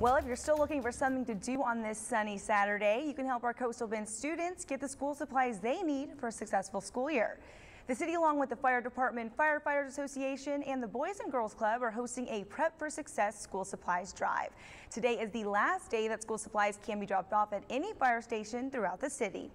Well, if you're still looking for something to do on this sunny Saturday, you can help our Coastal Bend students get the school supplies they need for a successful school year. The city, along with the Fire Department, Firefighters Association, and the Boys and Girls Club are hosting a Prep for Success school supplies drive. Today is the last day that school supplies can be dropped off at any fire station throughout the city.